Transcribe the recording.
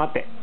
待って。